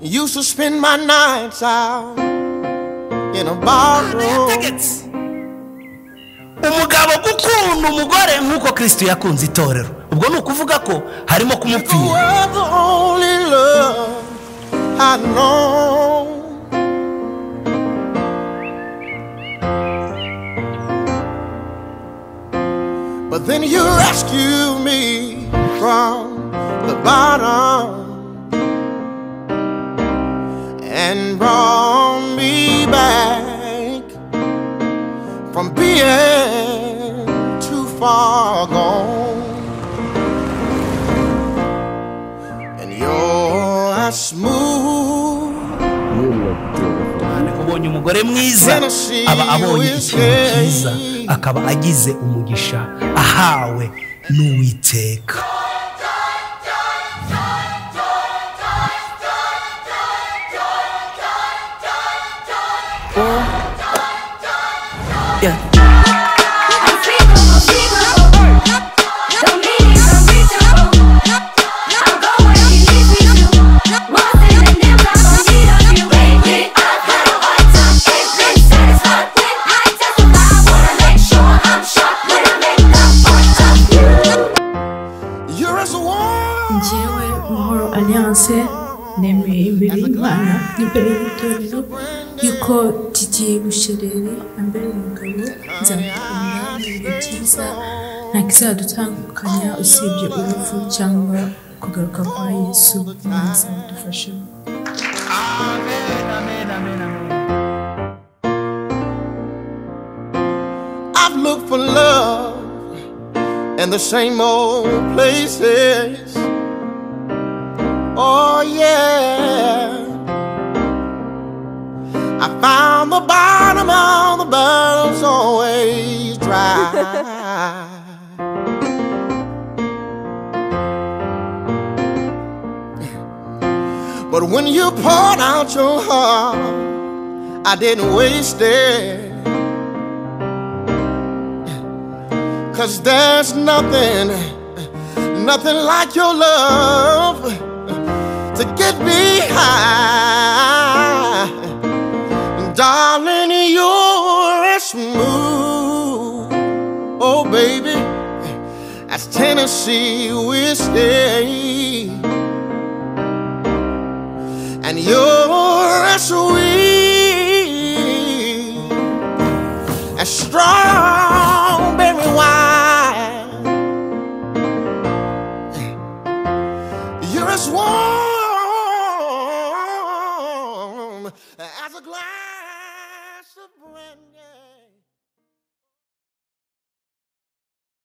Used to spend my nights out in a barroom. umugabo gukunda umugore nk'uko kristo yakunze itorero ubwo ni ukuvuga ko harimo kumupfira were the only love I know. But then you rescued me from the bottom far gone. And you're as smooth ubonye umugore mwiza aba abonye ikintu cyiza akaba agize umugisha ahawe n'uwiteka Yeah. Njyewe nemeye imbere y'imana y'itorero yuko tugiye byiza. Nta kizadutandukanya usibye urupfu cyangwa kugaruka kwa yesu. I've looked for love in the same old places. Oh, yeah. I found the bottom of the barrel's always dry. But when you poured out your heart, I didn't waste it. Cause there's nothing, nothing like your love to get me high. Darling, you're as smooth, oh baby, as Tennessee whiskey. And you're as sweet as strawberry wine. As warm as a glass of brandy.